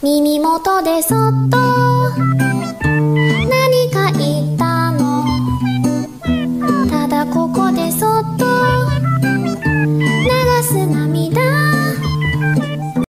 耳元でそっと。何か言ったの。ただここ